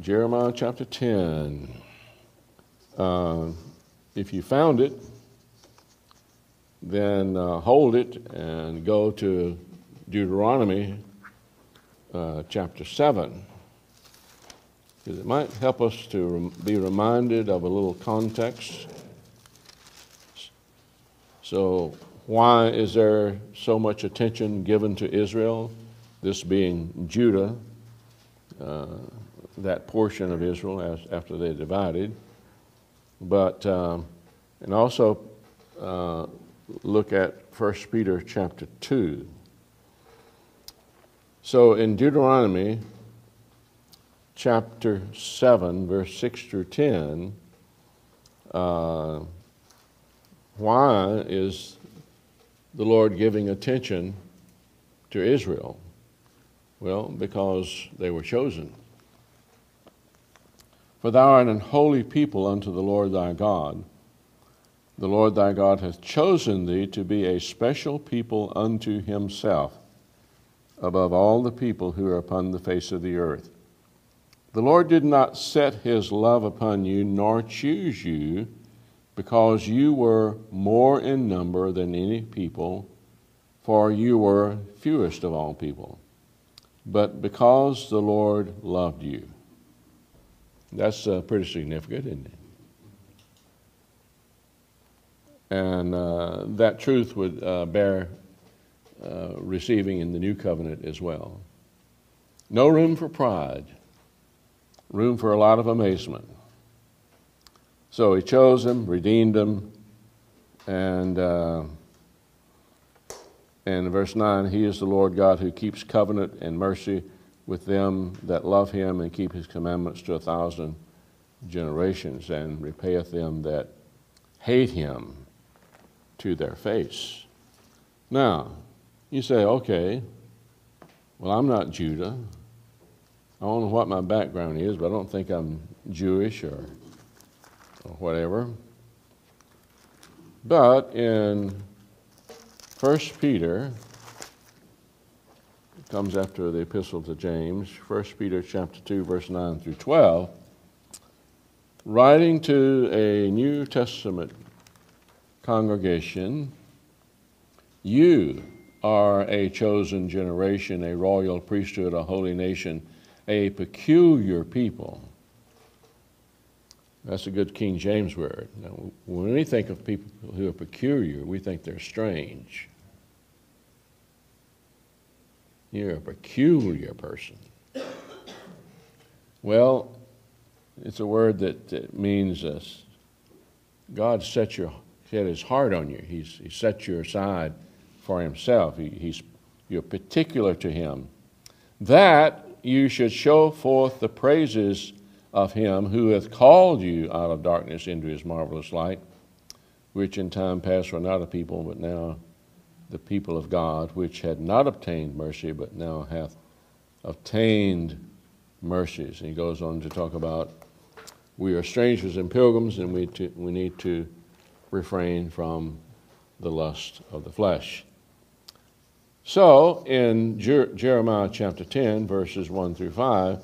Jeremiah chapter 10. Uh, if you found it, then uh, hold it and go to Deuteronomy uh, chapter 7. Because it might help us to rem- be reminded of a little context. So, why is there so much attention given to Israel? This being Judah, uh, that portion of Israel as, after they divided. But, um, and also uh, look at 1 Peter chapter 2. So in Deuteronomy chapter 7, verse 6 through 10, uh, why is the Lord giving attention to Israel? Well, because they were chosen. For thou art an holy people unto the Lord thy God. The Lord thy God hath chosen thee to be a special people unto himself above all the people who are upon the face of the earth. The Lord did not set his love upon you, nor choose you, because you were more in number than any people, for you were fewest of all people, but because the Lord loved you. That's uh, pretty significant, isn't it? And uh, that truth would uh, bear uh, receiving in the new covenant as well. No room for pride, room for a lot of amazement. So he chose them, redeemed them, and, uh, and verse 9, he is the Lord God who keeps covenant and mercy with them that love him and keep his commandments to a thousand generations, and repayeth them that hate him to their face. Now, you say, okay, well, I'm not Judah. I don't know what my background is, but I don't think I'm Jewish or, or whatever. But in 1 Peter, comes after the epistle to James, 1 Peter chapter 2, verse 9 through 12, writing to a New Testament congregation, you are a chosen generation, a royal priesthood, a holy nation, a peculiar people. That's a good King James word. Now, when we think of people who are peculiar, we think they're strange. You're a peculiar person. Well, it's a word that, means uh, God set, your, set his heart on you. He's, he set you aside for himself. He, he's, you're particular to him. That you should show forth the praises of him who hath called you out of darkness into his marvelous light, which in time past were not a people, but now the people of God, which had not obtained mercy, but now hath obtained mercies. And he goes on to talk about we are strangers and pilgrims, and we, to, we need to refrain from the lust of the flesh. So, in Jer- Jeremiah chapter 10, verses 1 through 5,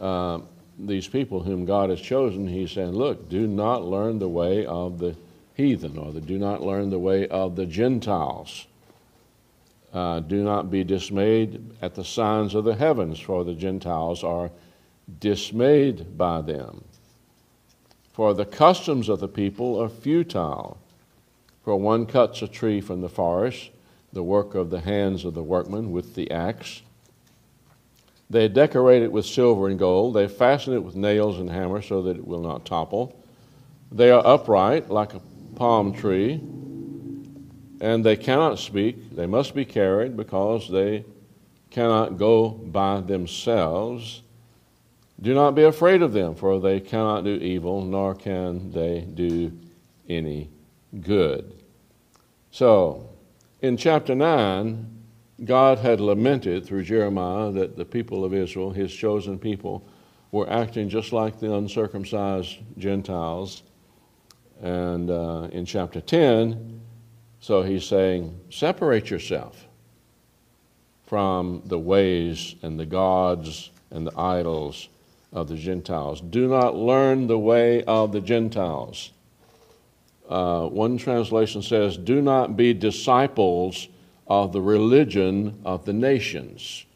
uh, these people whom God has chosen, he's saying, Look, do not learn the way of the heathen, or the, do not learn the way of the Gentiles. Uh, do not be dismayed at the signs of the heavens, for the Gentiles are dismayed by them. For the customs of the people are futile. For one cuts a tree from the forest the work of the hands of the workman with the axe. They decorate it with silver and gold. They fasten it with nails and hammers so that it will not topple. They are upright like a palm tree, and they cannot speak. They must be carried because they cannot go by themselves. Do not be afraid of them, for they cannot do evil, nor can they do any good. So, in chapter 9, God had lamented through Jeremiah that the people of Israel, his chosen people, were acting just like the uncircumcised Gentiles. And uh, in chapter 10, so he's saying, separate yourself from the ways and the gods and the idols of the Gentiles. Do not learn the way of the Gentiles. Uh, one translation says, Do not be disciples of the religion of the nations.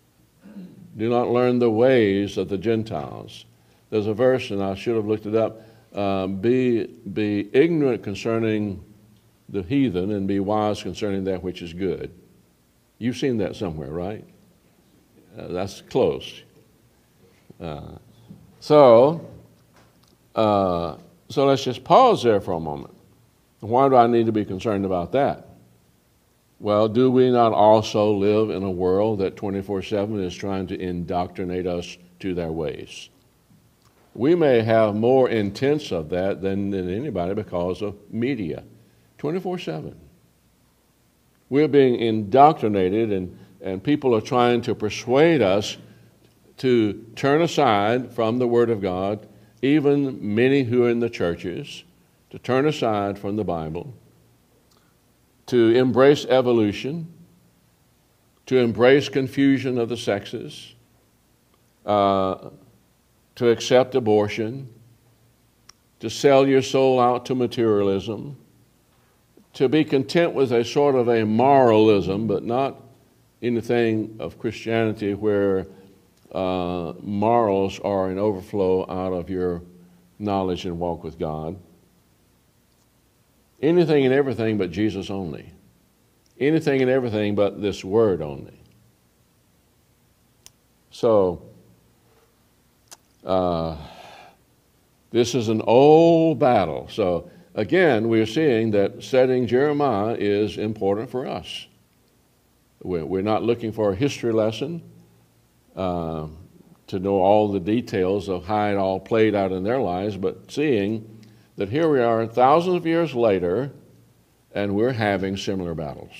Do not learn the ways of the Gentiles. There's a verse, and I should have looked it up uh, be, be ignorant concerning the heathen and be wise concerning that which is good. You've seen that somewhere, right? Uh, that's close. Uh, so, uh, so let's just pause there for a moment. Why do I need to be concerned about that? Well, do we not also live in a world that 24 7 is trying to indoctrinate us to their ways? We may have more intense of that than, than anybody because of media 24 7. We're being indoctrinated, and, and people are trying to persuade us to turn aside from the Word of God, even many who are in the churches, to turn aside from the Bible, to embrace evolution, to embrace confusion of the sexes, uh, to accept abortion, to sell your soul out to materialism, to be content with a sort of a moralism, but not anything of Christianity where uh, morals are an overflow out of your knowledge and walk with God. Anything and everything but Jesus only. Anything and everything but this word only. So, uh, this is an old battle. So, again, we're seeing that studying Jeremiah is important for us. We're not looking for a history lesson uh, to know all the details of how it all played out in their lives, but seeing that here we are thousands of years later and we're having similar battles.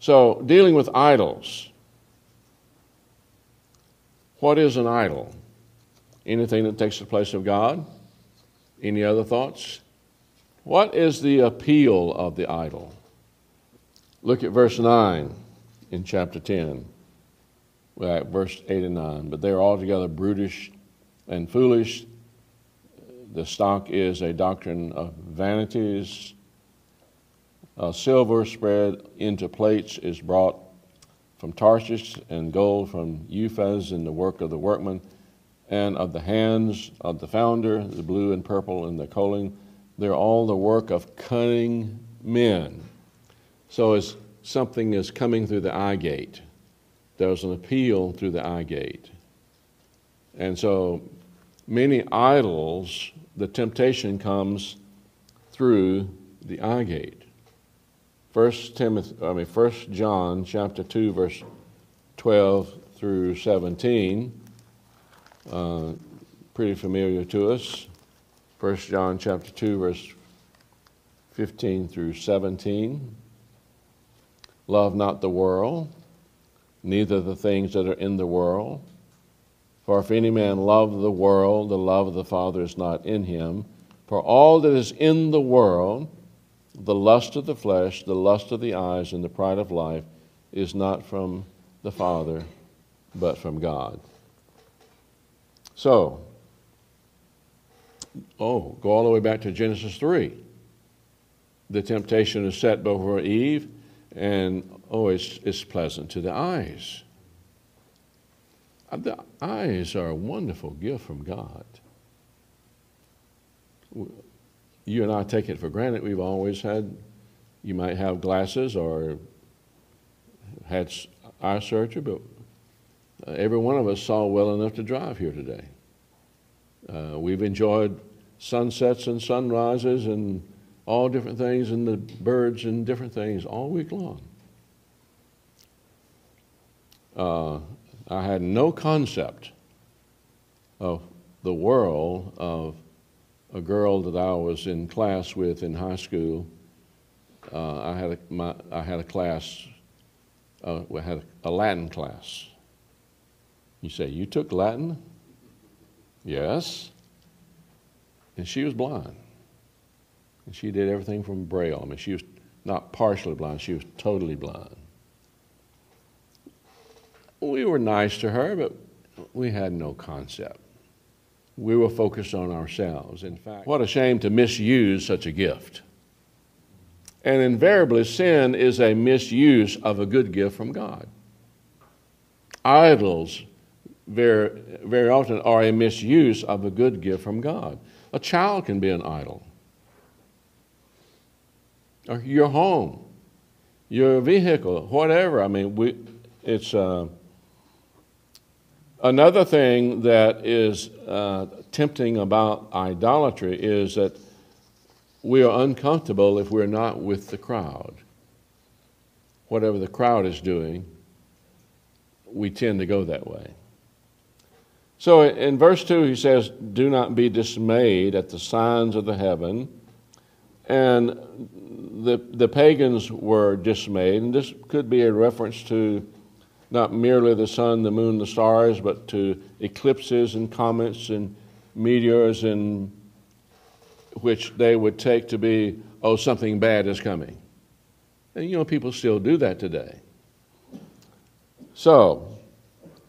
So, dealing with idols. What is an idol? Anything that takes the place of God? Any other thoughts? What is the appeal of the idol? Look at verse 9 in chapter 10 uh, verse 8 and 9. But they are altogether brutish and foolish. The stock is a doctrine of vanities. Uh, silver spread into plates is brought from Tarshish, and gold from Uphaz in the work of the workman, and of the hands of the founder, the blue and purple and the coaling. They're all the work of cunning men. So as something is coming through the eye gate, there's an appeal through the eye gate. And so many idols, the temptation comes through the eye gate. First Timothy, I mean First John chapter two, verse twelve through seventeen. Uh, pretty familiar to us. First John chapter two, verse fifteen through seventeen. Love not the world, neither the things that are in the world. For if any man love the world, the love of the Father is not in him. For all that is in the world, the lust of the flesh, the lust of the eyes, and the pride of life, is not from the Father, but from God. So, oh, go all the way back to Genesis 3. The temptation is set before Eve, and oh, it's, it's pleasant to the eyes. The eyes are a wonderful gift from God. You and I take it for granted. We've always had, you might have glasses or had eye surgery, but uh, every one of us saw well enough to drive here today. Uh, we've enjoyed sunsets and sunrises and all different things and the birds and different things all week long uh, I had no concept of the world of a girl that I was in class with in high school. Uh, I, had a, my, I had a class, uh, we had a Latin class. You say, You took Latin? Yes. And she was blind. And she did everything from Braille. I mean, she was not partially blind, she was totally blind we were nice to her, but we had no concept. We were focused on ourselves. In fact, what a shame to misuse such a gift. And invariably, sin is a misuse of a good gift from God. Idols very, very often are a misuse of a good gift from God. A child can be an idol. Or your home, your vehicle, whatever. I mean, we, it's uh, another thing that is uh, tempting about idolatry is that we are uncomfortable if we're not with the crowd. Whatever the crowd is doing, we tend to go that way. So in verse 2, he says, Do not be dismayed at the signs of the heaven. And the, the pagans were dismayed, and this could be a reference to not merely the sun, the moon, the stars, but to eclipses and comets and meteors, and which they would take to be, oh, something bad is coming. And you know, people still do that today. So,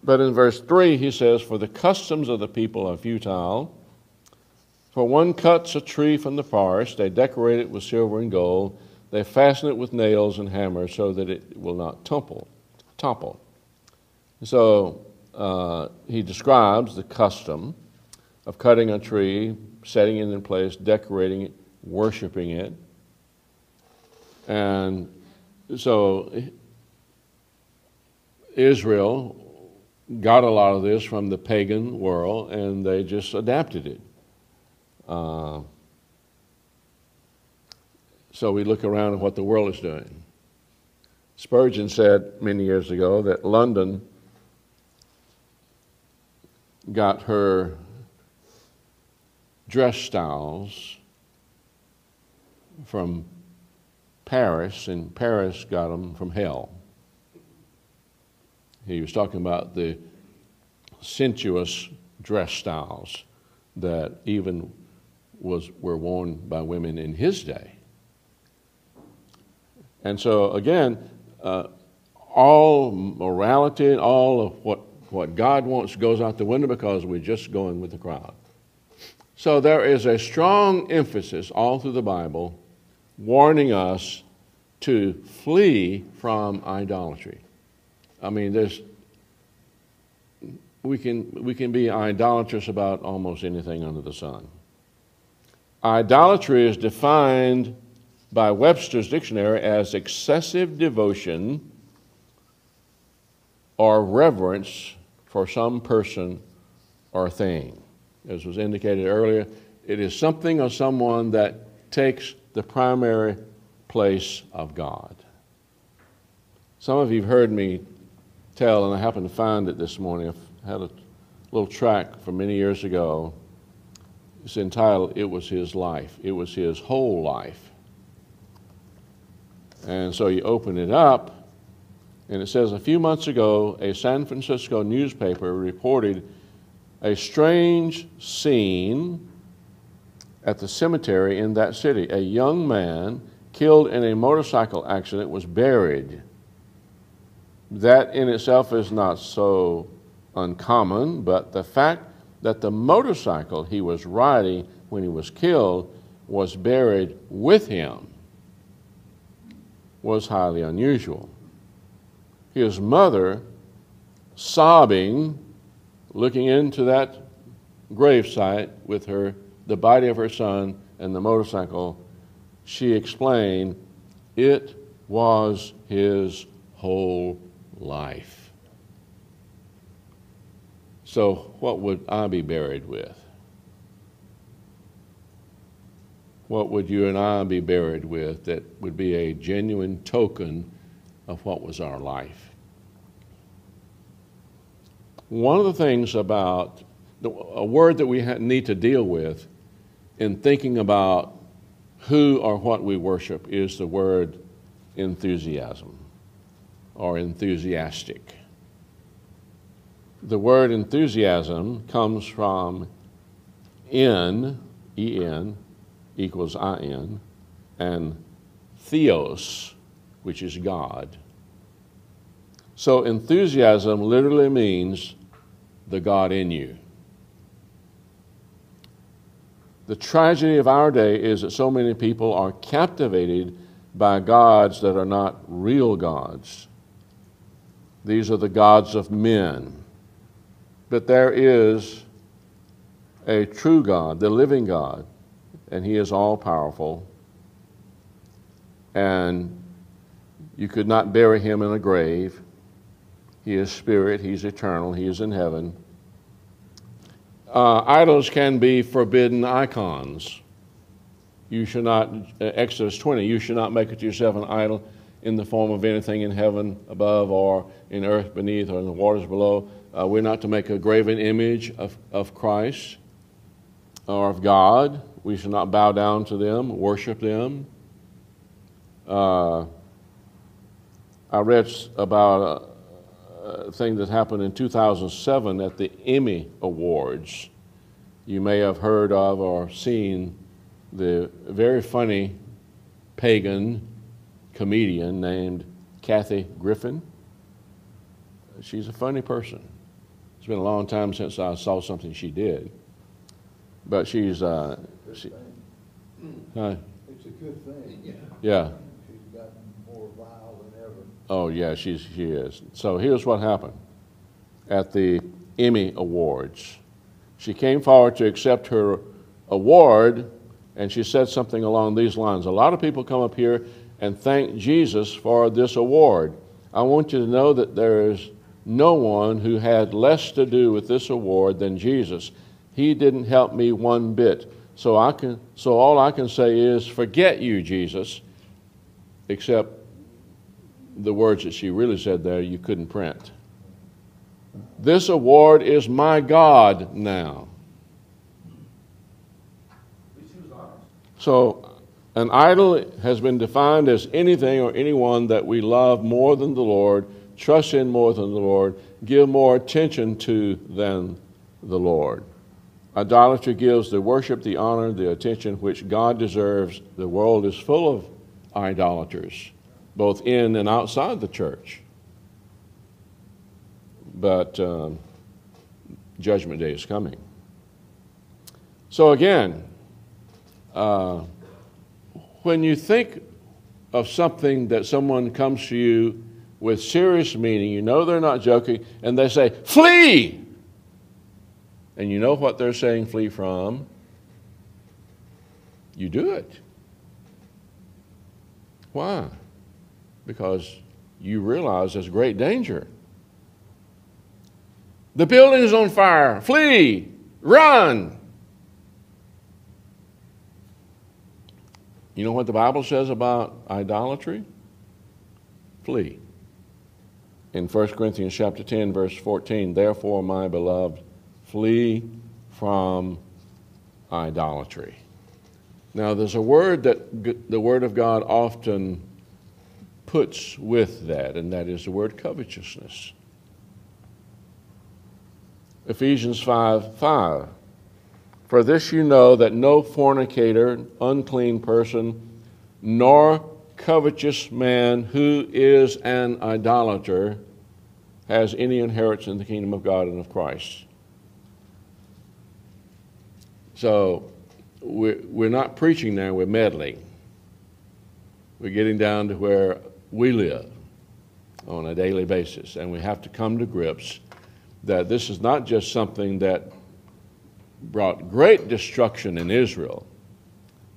but in verse 3, he says, For the customs of the people are futile. For one cuts a tree from the forest, they decorate it with silver and gold, they fasten it with nails and hammers so that it will not tumble. topple. So uh, he describes the custom of cutting a tree, setting it in place, decorating it, worshiping it. And so Israel got a lot of this from the pagan world and they just adapted it. Uh, so we look around at what the world is doing. Spurgeon said many years ago that London got her dress styles from Paris, and Paris got them from hell. He was talking about the sensuous dress styles that even was, were worn by women in his day. And so, again, uh, all morality all of what, what God wants goes out the window because we're just going with the crowd. So, there is a strong emphasis all through the Bible warning us to flee from idolatry. I mean, there's, we, can, we can be idolatrous about almost anything under the sun. Idolatry is defined by Webster's dictionary as excessive devotion or reverence for some person or thing. As was indicated earlier, it is something or someone that takes the primary place of God. Some of you have heard me tell, and I happened to find it this morning. I had a little track from many years ago. It's entitled It Was His Life. It was His whole life. And so you open it up, and it says a few months ago, a San Francisco newspaper reported a strange scene at the cemetery in that city. A young man killed in a motorcycle accident was buried that in itself is not so uncommon, but the fact that the motorcycle he was riding when he was killed was buried with him was highly unusual. His mother, sobbing, looking into that gravesite with her, the body of her son and the motorcycle, she explained, it was his whole life. So, what would I be buried with? What would you and I be buried with that would be a genuine token of what was our life? One of the things about a word that we need to deal with in thinking about who or what we worship is the word enthusiasm or enthusiastic. The word enthusiasm comes from in, en, equals in, and theos, which is God. So enthusiasm literally means the God in you. The tragedy of our day is that so many people are captivated by gods that are not real gods. These are the gods of men. But there is a true God, the living God, and He is all powerful. And you could not bury Him in a grave. He is spirit, He's eternal, He is in heaven. Uh, idols can be forbidden icons. You should not, uh, Exodus 20, you should not make it yourself an idol in the form of anything in heaven above or in earth beneath or in the waters below. Uh, we're not to make a graven image of, of Christ or of God. We should not bow down to them, worship them. Uh, I read about a, a thing that happened in 2007 at the Emmy Awards. You may have heard of or seen the very funny pagan comedian named Kathy Griffin. She's a funny person. It's been a long time since I saw something she did. But she's. Uh, she, huh? It's a good thing. Yeah. yeah. She's gotten more vile than ever. Oh, yeah, she's, she is. So here's what happened at the Emmy Awards. She came forward to accept her award, and she said something along these lines A lot of people come up here and thank Jesus for this award. I want you to know that there is no one who had less to do with this award than Jesus. He didn't help me one bit. So I can so all I can say is forget you, Jesus, except the words that she really said there you couldn't print. This award is my God now. So an idol has been defined as anything or anyone that we love more than the Lord, trust in more than the Lord, give more attention to than the Lord. Idolatry gives the worship, the honor, the attention which God deserves. The world is full of idolaters, both in and outside the church. But um, Judgment Day is coming. So, again, uh, when you think of something that someone comes to you with serious meaning, you know they're not joking, and they say, Flee! and you know what they're saying flee from, you do it. Why? Because you realize there's great danger. The building is on fire. Flee! Run! You know what the Bible says about idolatry? Flee. In 1 Corinthians chapter 10 verse 14, therefore my beloved Flee from idolatry. Now, there's a word that the Word of God often puts with that, and that is the word covetousness. Ephesians 5 5. For this you know that no fornicator, unclean person, nor covetous man who is an idolater has any inheritance in the kingdom of God and of Christ. So we're, we're not preaching now, we're meddling. We're getting down to where we live on a daily basis, and we have to come to grips that this is not just something that brought great destruction in Israel,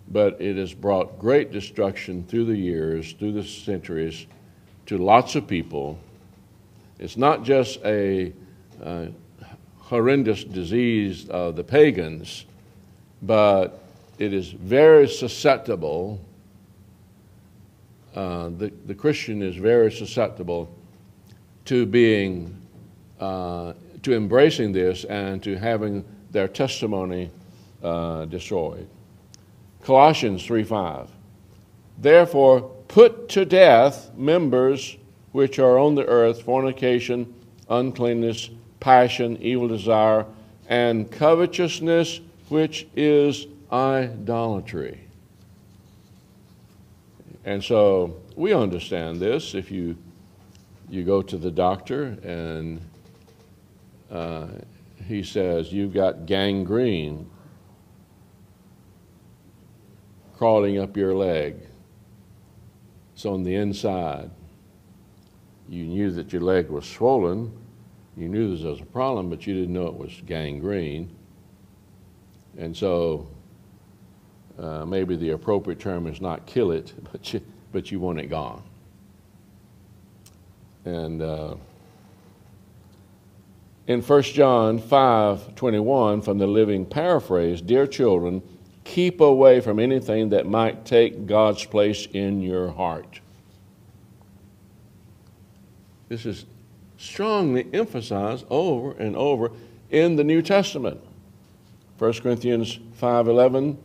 but it has brought great destruction through the years, through the centuries, to lots of people. It's not just a uh, horrendous disease of the pagans, but it is very susceptible. Uh, the, the Christian is very susceptible to being, uh, to embracing this and to having their testimony uh, destroyed. Colossians 3:5. Therefore, put to death members which are on the earth fornication, uncleanness, passion, evil desire, and covetousness which is idolatry. And so we understand this. If you, you go to the doctor and uh, he says, You've got gangrene crawling up your leg. It's on the inside. You knew that your leg was swollen. You knew there was a problem, but you didn't know it was gangrene. And so uh, maybe the appropriate term is not kill it, but you, but you want it gone. And uh, in 1 John 5 21, from the Living Paraphrase, Dear children, keep away from anything that might take God's place in your heart. This is strongly emphasized over and over in the New Testament. 1 Corinthians 5:11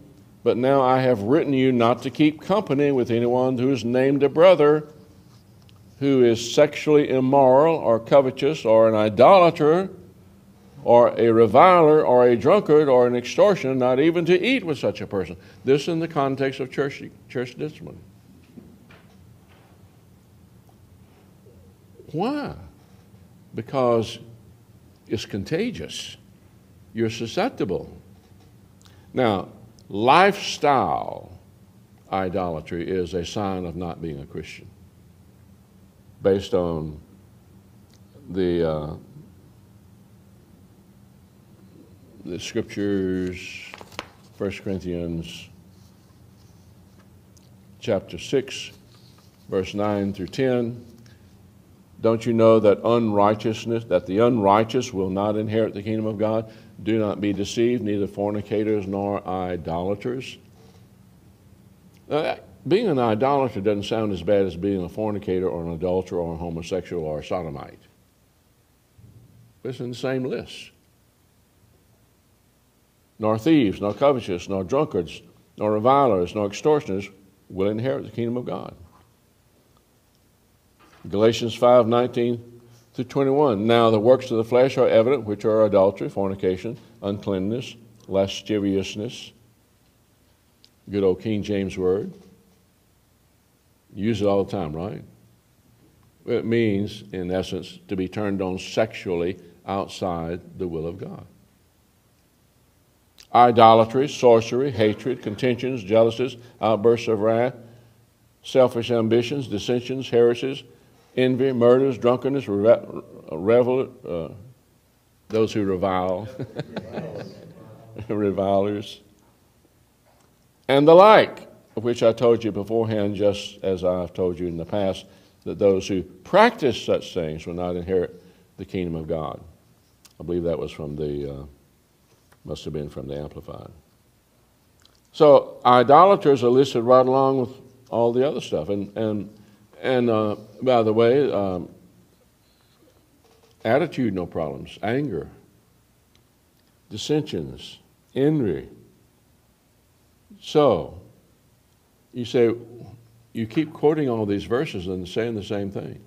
But now I have written you not to keep company with anyone who is named a brother who is sexually immoral or covetous or an idolater or a reviler or a drunkard or an extortioner, not even to eat with such a person. This in the context of church, church discipline. Why? Because it's contagious. You're susceptible. Now, lifestyle idolatry is a sign of not being a Christian based on the, uh, the scriptures, 1 Corinthians chapter 6, verse 9 through 10. Don't you know that unrighteousness, that the unrighteous will not inherit the kingdom of God? Do not be deceived, neither fornicators nor idolaters. Uh, being an idolater doesn't sound as bad as being a fornicator or an adulterer or a homosexual or a sodomite. It's in the same list. Nor thieves, nor covetous, nor drunkards, nor revilers, nor extortioners will inherit the kingdom of God. Galatians 5 19 through 21. Now the works of the flesh are evident, which are adultery, fornication, uncleanness, lasciviousness. Good old King James word. Use it all the time, right? It means, in essence, to be turned on sexually outside the will of God. Idolatry, sorcery, hatred, contentions, jealousies, outbursts of wrath, selfish ambitions, dissensions, heresies, envy, murders, drunkenness, revel, uh, those who revile, revilers, and the like, which I told you beforehand, just as I've told you in the past, that those who practice such things will not inherit the kingdom of God. I believe that was from the, uh, must have been from the Amplified. So idolaters are listed right along with all the other stuff. And, and and uh, by the way, um, attitude, no problems. Anger, dissensions, envy. So, you say, you keep quoting all these verses and saying the same thing.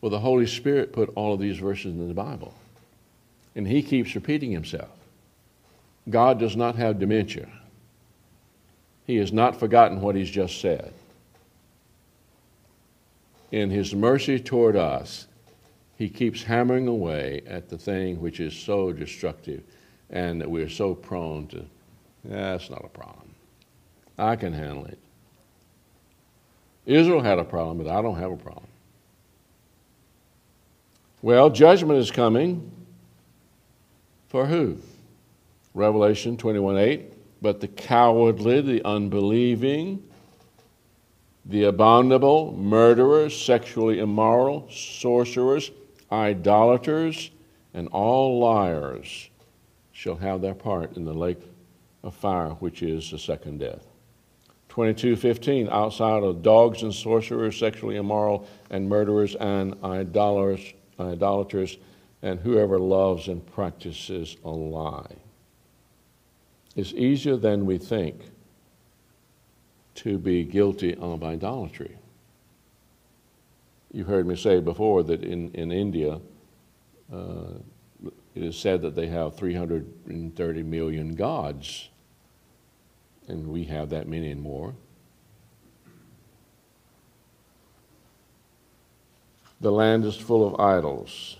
Well, the Holy Spirit put all of these verses in the Bible, and He keeps repeating Himself. God does not have dementia. He has not forgotten what He's just said in his mercy toward us, he keeps hammering away at the thing which is so destructive and that we're so prone to, that's not a problem. I can handle it. Israel had a problem, but I don't have a problem. Well, judgment is coming for who? Revelation 21 8. But the cowardly, the unbelieving, the abominable, murderers, sexually immoral, sorcerers, idolaters, and all liars shall have their part in the lake of fire, which is the second death. 22:15 outside of dogs and sorcerers, sexually immoral and murderers and idolaters, idolaters and whoever loves and practices a lie. It's easier than we think to be guilty of idolatry. You heard me say before that in, in India, uh, it is said that they have 330 million gods, and we have that many and more. The land is full of idols.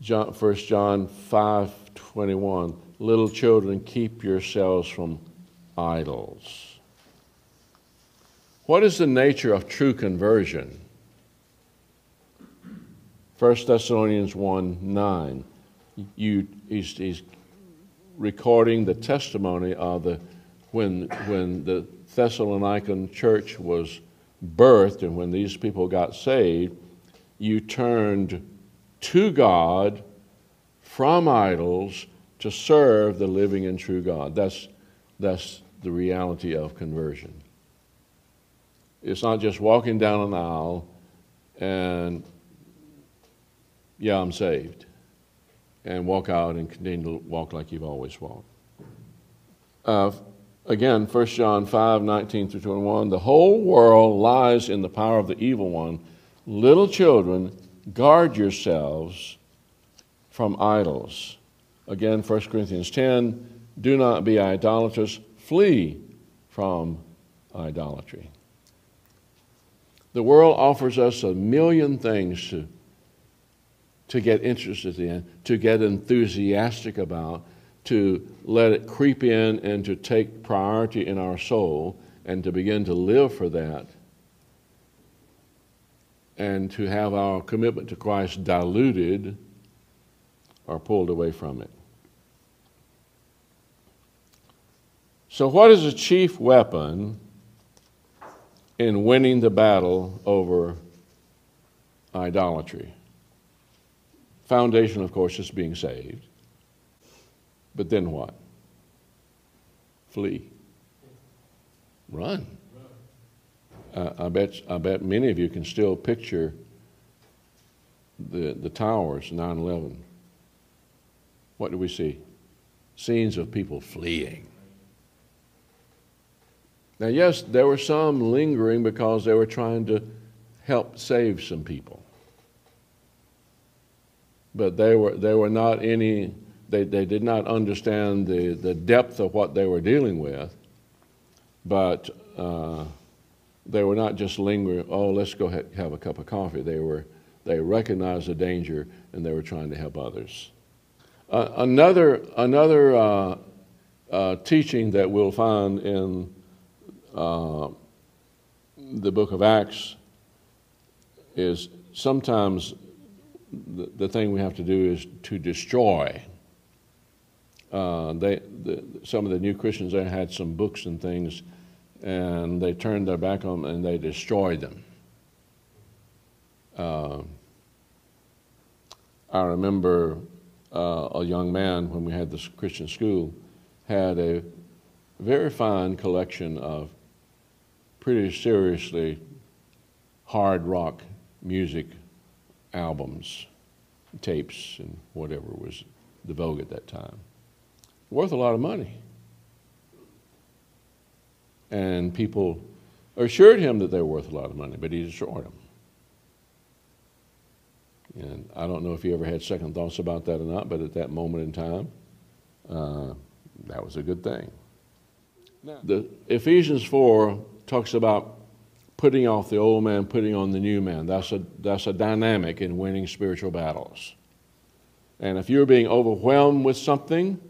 John, 1 John 5 21. Little children, keep yourselves from idols. What is the nature of true conversion? 1 Thessalonians 1 9. You, he's, he's recording the testimony of the when, when the Thessalonican church was birthed and when these people got saved, you turned to God from idols to serve the living and true God. That's, that's the reality of conversion. It's not just walking down an aisle and, yeah, I'm saved, and walk out and continue to walk like you've always walked. Uh, again, 1 John 5 19 through 21 the whole world lies in the power of the evil one. Little children, guard yourselves from idols. Again, 1 Corinthians 10 do not be idolaters, flee from idolatry. The world offers us a million things to, to get interested in, to get enthusiastic about, to let it creep in and to take priority in our soul and to begin to live for that and to have our commitment to Christ diluted or pulled away from it. So, what is the chief weapon in winning the battle over idolatry? Foundation, of course, is being saved. But then what? Flee. Run. Uh, I, bet, I bet many of you can still picture the, the towers, 9 11. What do we see? Scenes of people fleeing. Now, yes, there were some lingering because they were trying to help save some people. But they were, they were not any, they, they did not understand the, the depth of what they were dealing with. But uh, they were not just lingering, oh, let's go ha- have a cup of coffee. They, were, they recognized the danger and they were trying to help others. Uh, another another uh, uh, teaching that we'll find in uh, the book of Acts is sometimes the, the, thing we have to do is to destroy. Uh, they, the, some of the new Christians there had some books and things, and they turned their back on them and they destroyed them. Uh, I remember uh, a young man when we had this Christian school had a very fine collection of pretty seriously hard rock music albums, tapes, and whatever was the vogue at that time. Worth a lot of money. And people assured him that they were worth a lot of money, but he destroyed them. And I don't know if he ever had second thoughts about that or not, but at that moment in time, uh, that was a good thing. Now, the Ephesians 4 talks about putting off the old man, putting on the new man. That's a, that's a dynamic in winning spiritual battles. And if you're being overwhelmed with something,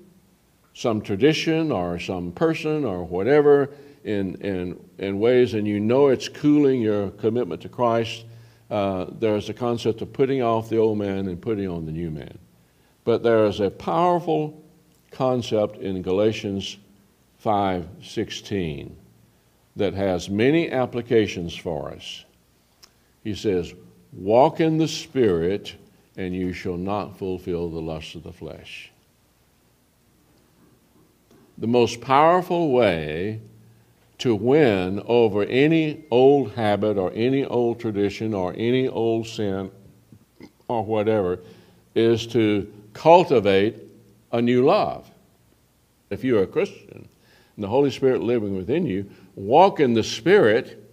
some tradition or some person or whatever, in, in, in ways, and you know it's cooling your commitment to Christ, uh, there's a concept of putting off the old man and putting on the new man. But there is a powerful concept in Galatians 5:16 that has many applications for us. He says, Walk in the Spirit, and you shall not fulfill the lusts of the flesh. The most powerful way to win over any old habit or any old tradition or any old sin or whatever is to cultivate a new love. If you're a Christian and the Holy Spirit living within you, walk in the Spirit,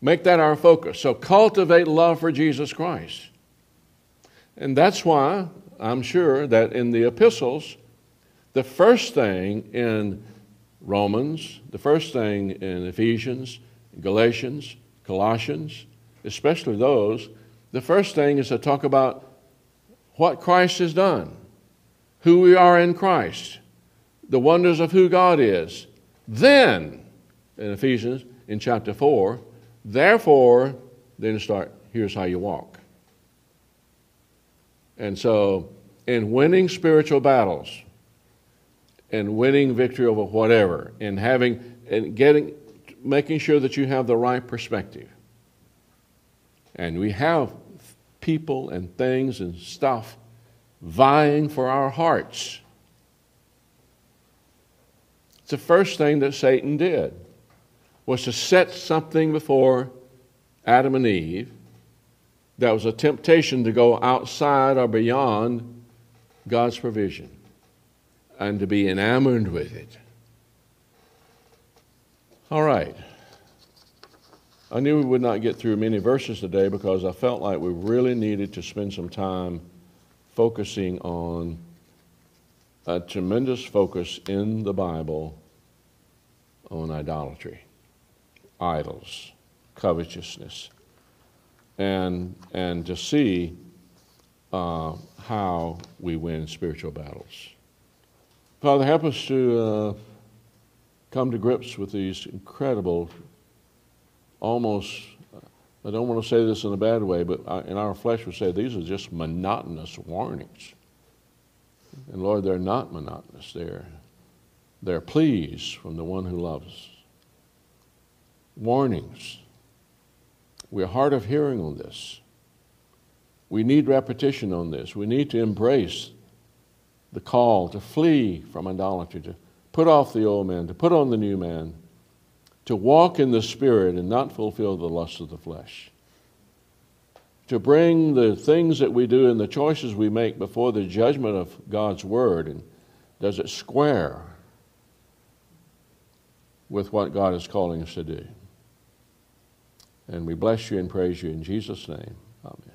make that our focus. So cultivate love for Jesus Christ. And that's why I'm sure that in the epistles, the first thing in Romans, the first thing in Ephesians, Galatians, Colossians, especially those, the first thing is to talk about what Christ has done, who we are in Christ, the wonders of who God is, then, in Ephesians, in chapter 4, therefore, then start, here's how you walk. And so, in winning spiritual battles, and winning victory over whatever, and having, and getting, making sure that you have the right perspective. And we have people and things and stuff vying for our hearts. It's the first thing that Satan did was to set something before Adam and Eve that was a temptation to go outside or beyond God's provision and to be enamored with it. All right. I knew we would not get through many verses today because I felt like we really needed to spend some time focusing on a tremendous focus in the Bible on idolatry, idols, covetousness, and, and to see uh, how we win spiritual battles. Father, help us to uh, come to grips with these incredible, almost, I don't want to say this in a bad way, but in our flesh we say these are just monotonous warnings. And Lord, they're not monotonous. They're, they're pleas from the one who loves. Warnings we're hard of hearing on this. We need repetition on this. We need to embrace the call to flee from idolatry, to put off the old man, to put on the new man, to walk in the Spirit and not fulfill the lusts of the flesh, to bring the things that we do and the choices we make before the judgment of God's Word and does it square with what God is calling us to do. And we bless you and praise you in Jesus' name. Amen.